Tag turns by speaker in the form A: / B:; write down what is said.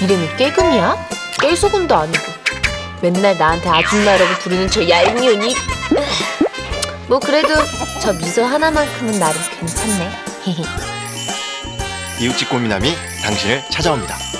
A: 이름이 깨금이야? 깰소금도 아니고 맨날 나한테 아줌마라고 부르는 저 얄미운이 뭐 그래도 저 미소 하나만큼은 나름 괜찮네
B: 이웃집 꼬미남이 당신을 찾아옵니다.